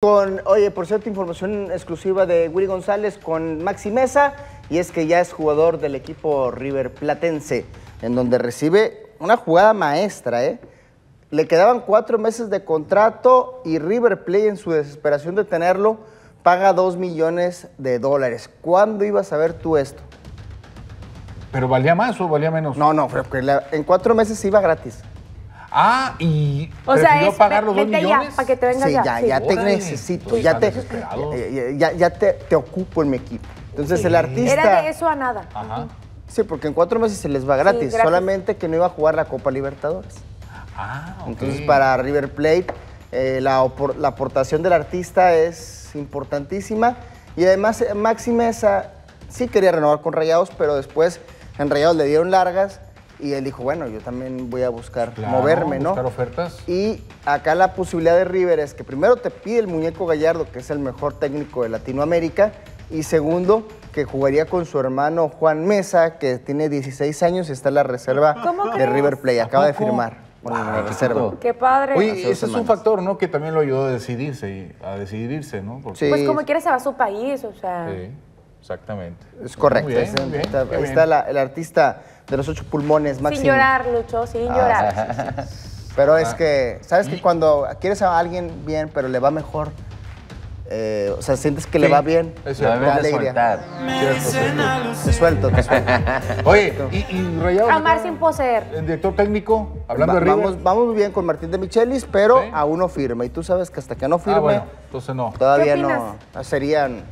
Con, oye, por cierto, información exclusiva de Willy González con Maxi Mesa, y es que ya es jugador del equipo River Platense, en donde recibe una jugada maestra, ¿eh? Le quedaban cuatro meses de contrato y River Plate, en su desesperación de tenerlo, paga dos millones de dólares. ¿Cuándo ibas a ver tú esto? ¿Pero valía más o valía menos? No, no, en cuatro meses iba gratis. Ah, y O sea, es, pagar los dos vete millones. ya, para que te Sí, ya. ya, sí. ya te Órale. necesito, Uy, ya te, ya, ya- ya te, te ocupo en mi equipo. Entonces el artista... Era de eso a nada. Ajá. Sí, porque en cuatro meses se les va gratis, gratis. solamente que no iba a jugar la Copa Libertadores. Ah, ok. Entonces para River Plate eh, la, la aportación del artista es importantísima y además eh, Maxi Mesa sí quería renovar con Rayados, pero después en Rayados le dieron largas y él dijo, bueno, yo también voy a buscar Claro, moverme, ¿no? buscar ofertas. Y acá la posibilidad de River es que primero te pide el muñeco Gallardo, que es el mejor técnico de Latinoamérica, y segundo, que jugaría con su hermano Juan Mesa, que tiene 16 años y está en la reserva ¿Cómo de crees? River Plate. Acaba de firmar con la Wow. reserva. Qué padre. Oye, ese es un factor, ¿no? Que también lo ayudó a decidirse, y- a decidirse, ¿no? Porque- Sí. Pues como quiera se va a su país, o sea. Sí, exactamente. Es correcto. Muy bien, es- muy bien, está, qué ahí bien. está la- el artista de los ocho pulmones, Maxi. Sin llorar, Lucho, sin Ah, llorar. Pero es que, ¿sabes que cuando quieres a alguien bien, pero le va mejor? eh, o sea, sientes que le va bien. es te cierto. da Debes de alegría. soltar. Cierto, cierto. Te suelto, te suelto. Oye, ¿y, y Rayados? Amar sin poseer. El director técnico, hablando Va- de River. vamos, vamos muy bien con Martín de Michelis, pero Sí. aún no firma. Y tú sabes que hasta que no firme, Ah, bueno, entonces no. todavía ¿Qué no. Serían.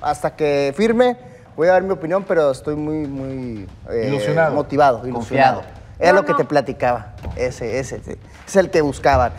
Hasta que firme, voy a dar mi opinión, pero estoy muy, muy. eh, Ilusionado. Motivado, ilusionado. Confiado. Era No, lo que no. te platicaba. Ese, ese, ese. Es el que buscaban.